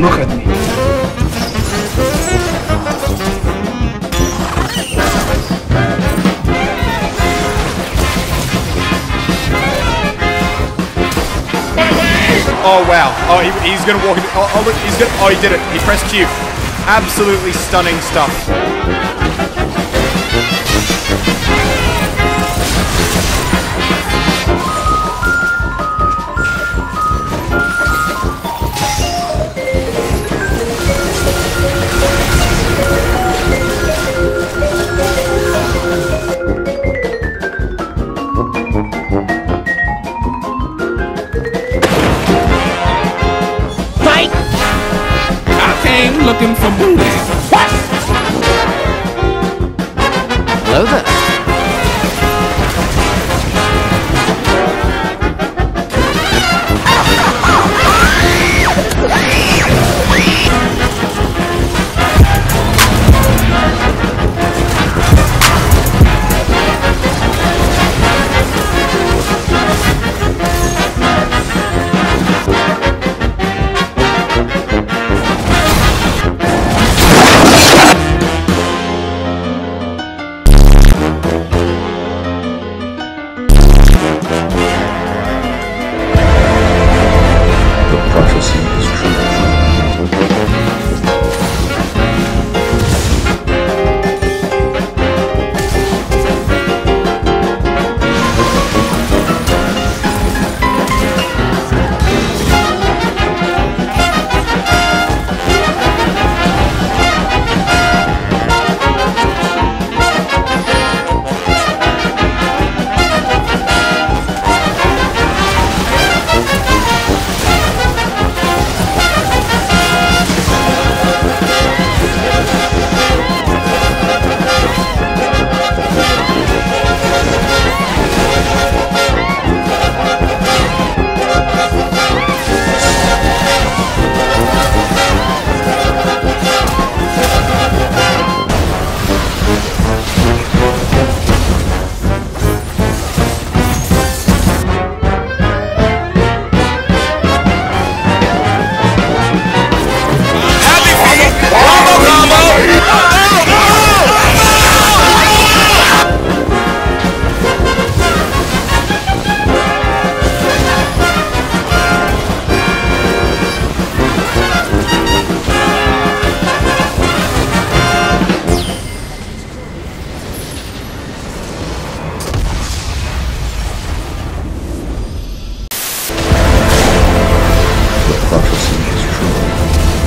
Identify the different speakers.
Speaker 1: Look at me.
Speaker 2: Oh wow. Oh, he, he's gonna walk. Oh, oh look, he's gonna. Oh, he did it. He pressed Q. Absolutely stunning stuff.
Speaker 3: Looking for booty.
Speaker 4: Hello there.